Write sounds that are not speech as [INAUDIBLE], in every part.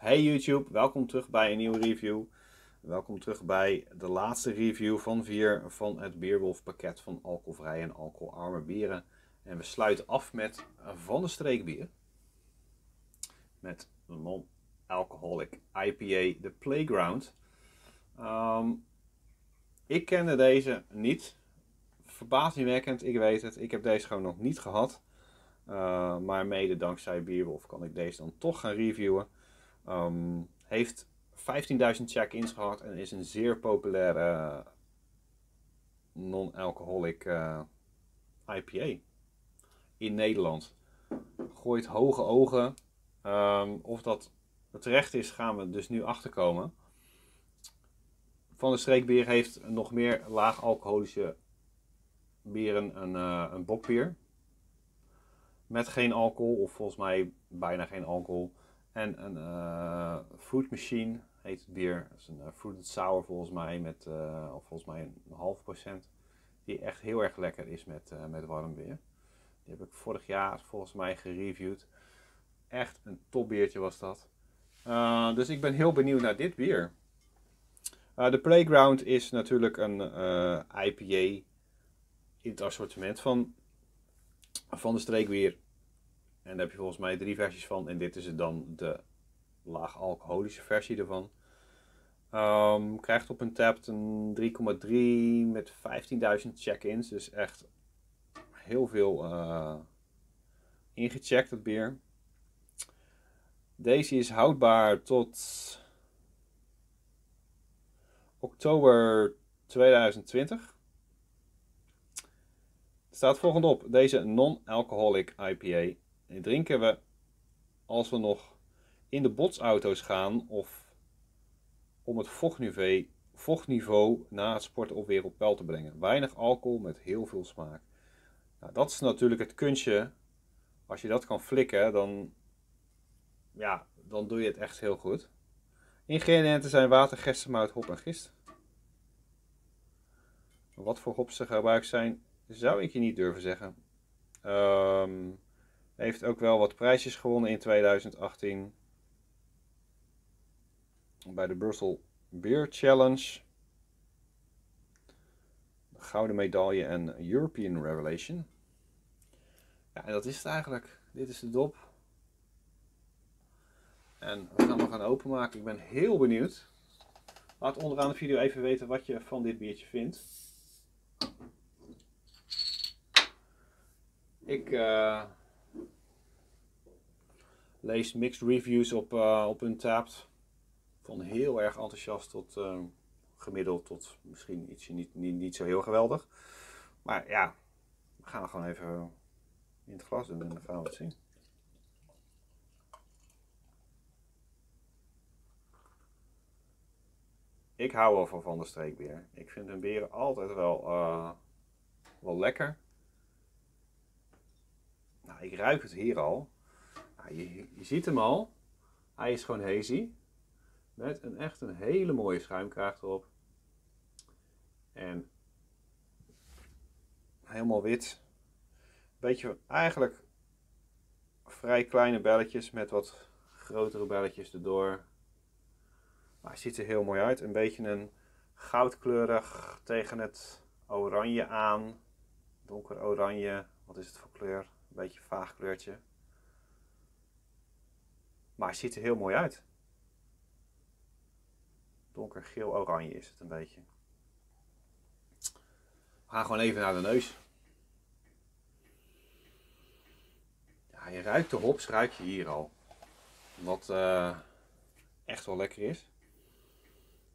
Hey YouTube, welkom terug bij een nieuwe review. Welkom terug bij de laatste review van vier van het Beerwolf pakket van alcoholvrije en alcoholarme bieren. En we sluiten af met Van de Streek bier. Met non-alcoholic IPA, de Playground. Ehm, ik kende deze niet. Verbazingwekkend, ik weet het. Ik heb deze gewoon nog niet gehad. Uh, maar mede dankzij Beerwolf kan ik deze dan toch gaan reviewen. Um, heeft 15.000 check-ins gehad en is een zeer populaire non-alcoholic uh, IPA in Nederland. Gooit hoge ogen. Um, of dat terecht is, gaan we dus nu achterkomen. Van de Streekbier heeft nog meer laag alcoholische bieren een, uh, een bokbier. Met geen alcohol, of volgens mij bijna geen alcohol. En een uh, fruit machine heet het bier. Dat is een uh, sour volgens mij, met uh, of volgens mij een half procent. Die echt heel erg lekker is met, met warm bier. Die heb ik vorig jaar volgens mij gereviewd. Echt een topbiertje was dat. dus ik ben heel benieuwd naar dit bier. de Playground is natuurlijk een IPA in het assortiment van, van de streekbier. En daar heb je volgens mij drie versies van. En dit is dan de laag alcoholische versie ervan. Um, krijgt op een tap een 3,3 met 15.000 check-ins. Dus echt heel veel uh, ingecheckt, het bier. Deze is houdbaar tot oktober 2020. Er staat volgende op. Deze non-alcoholic IPA die drinken we als we nog in de botsauto's gaan of om het vochtniveau, na het sporten op weer op peil te brengen. Weinig alcohol met heel veel smaak. Nou, dat is natuurlijk het kunstje. Als je dat kan flikken, dan, ja, dan doe je het echt heel goed. Ingrediënten zijn water, gerstemout, hop en gist. Wat voor hops er gebruikt zijn, zou ik je niet durven zeggen. Um, heeft ook wel wat prijsjes gewonnen in 2018. Bij de Brussel Beer Challenge. De gouden medaille en European Revelation. Ja, en dat is het eigenlijk. Dit is de dop. En we gaan hem gaan openmaken. Ik ben heel benieuwd. Laat onderaan de video even weten wat je van dit biertje vindt. Ik... Uh, lees mixed reviews op, uh, op Untapped. Van heel erg enthousiast tot uh, gemiddeld tot misschien ietsje niet, niet, niet zo heel geweldig. Maar ja, we gaan het gewoon even in het glas doen en dan gaan we het zien. Ik hou wel van Van der Streekbeer. Ik vind hun beren altijd wel, uh, wel lekker. Nou, ik ruik het hier al je, je, ziet hem al. Hij is gewoon hazy. Met een echt een hele mooie schuimkraag erop. En helemaal wit. Beetje eigenlijk vrij kleine belletjes met wat grotere belletjes erdoor. Maar hij ziet er heel mooi uit. Een beetje een goudkleurig tegen het oranje aan. Donker oranje. Wat is het voor kleur? Een beetje vaag kleurtje. Maar hij ziet er heel mooi uit. Donkergeel-oranje is het een beetje. We gaan gewoon even naar de neus. Ja, je ruikt de hops, ruik je hier al. Wat uh, echt wel lekker is.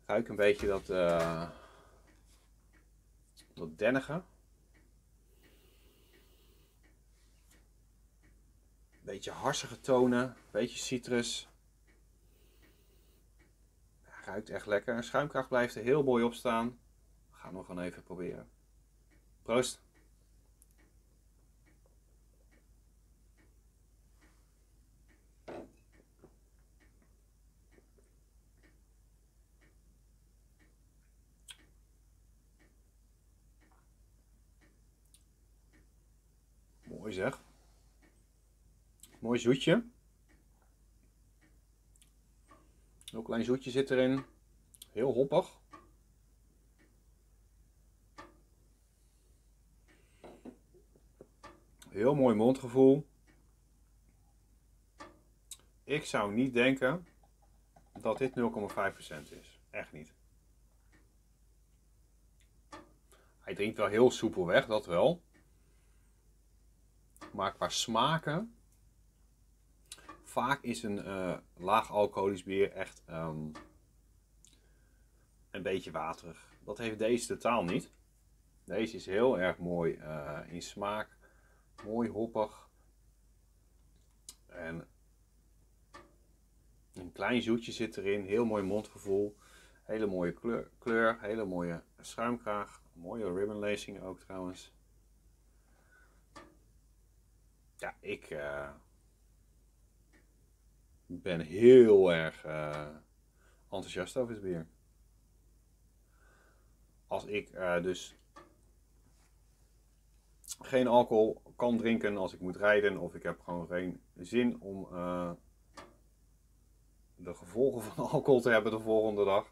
Ruik een beetje dat, uh, dat dennige. Beetje harsige tonen, beetje citrus. ruikt echt lekker. Schuimkracht blijft er heel mooi op staan. We gaan nog gewoon even proberen. Proost! Mooi zeg. Mooi zoetje. Heel klein zoetje zit erin. Heel hoppig. Heel mooi mondgevoel. Ik zou niet denken dat dit 0,5% is. Echt niet. Hij drinkt wel heel soepel weg, dat wel. Maar qua smaken. Vaak is een uh, laag alcoholisch bier echt um, een beetje waterig. Dat heeft deze totaal niet. Deze is heel erg mooi uh, in smaak. Mooi hoppig. En een klein zoetje zit erin. Heel mooi mondgevoel. Hele mooie kleur, kleur hele mooie schuimkraag. Mooie ribbon lacing ook trouwens. Ja, ik uh, ben heel erg uh, enthousiast over het bier. Als ik uh, dus geen alcohol kan drinken als ik moet rijden of ik heb gewoon geen zin om de gevolgen van [LAUGHS] alcohol te hebben de volgende dag,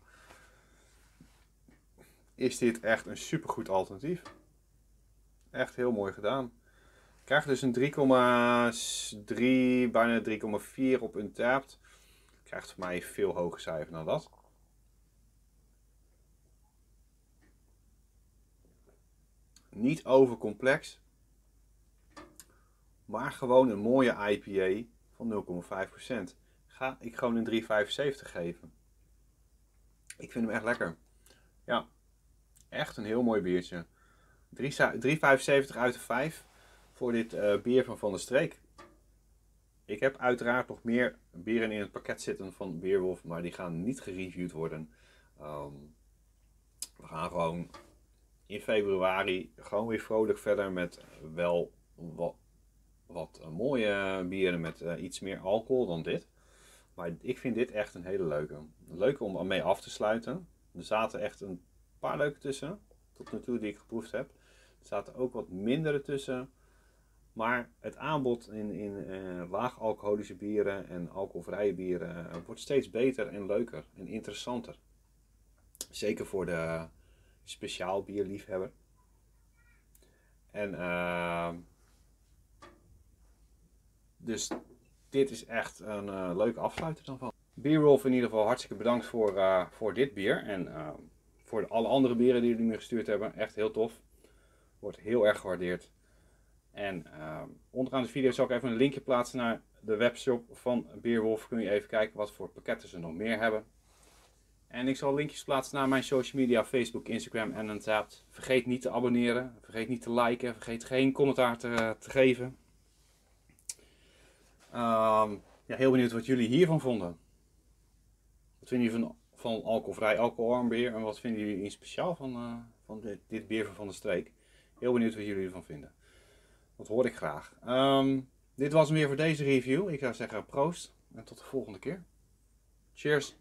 is dit echt een supergoed alternatief. Echt heel mooi gedaan. Krijg dus een 3,3, bijna 3,4 op Untapped. Krijgt voor mij veel hoger cijfer dan dat. Niet overcomplex. Maar gewoon een mooie IPA van 0,5% ga ik gewoon een 3,75 geven. Ik vind hem echt lekker. Ja, echt een heel mooi biertje. 3,75 uit de 5 voor dit uh, bier van Van der Streek. Ik heb uiteraard nog meer bieren in het pakket zitten van Beerwolf, maar die gaan niet gereviewd worden. Um, we gaan gewoon in februari gewoon weer vrolijk verder met wel wat, wat mooie bieren met uh, iets meer alcohol dan dit. Maar ik vind dit echt een hele leuke. Leuke om mee af te sluiten. Er zaten echt een paar leuke tussen. Tot nu toe die ik geproefd heb. Er zaten ook wat mindere tussen. Maar het aanbod in, in uh, laag alcoholische bieren en alcoholvrije bieren uh, wordt steeds beter en leuker en interessanter. Zeker voor de speciaal bierliefhebber. En uh, dus dit is echt een leuke afsluiter dan van. Beerwolf in ieder geval hartstikke bedankt voor, voor dit bier. En voor alle andere bieren die jullie me gestuurd hebben. Echt heel tof. Wordt heel erg gewaardeerd. En onderaan de video zal ik even een linkje plaatsen naar de webshop van Beerwolf. Kun je even kijken wat voor pakketten ze nog meer hebben. En ik zal linkjes plaatsen naar mijn social media, Facebook, Instagram en Untapped. Vergeet niet te abonneren, vergeet niet te liken, vergeet geen commentaar te, geven. Um, ja, heel benieuwd wat jullie hiervan vonden. Wat vinden jullie van, van alcoholvrij alcoholarm en wat vinden jullie in speciaal van, uh, van dit, dit, bier van Van de Streek? Heel benieuwd wat jullie ervan vinden. Dat hoor ik graag. Um, dit was hem weer voor deze review. Ik zou zeggen proost en tot de volgende keer. Cheers!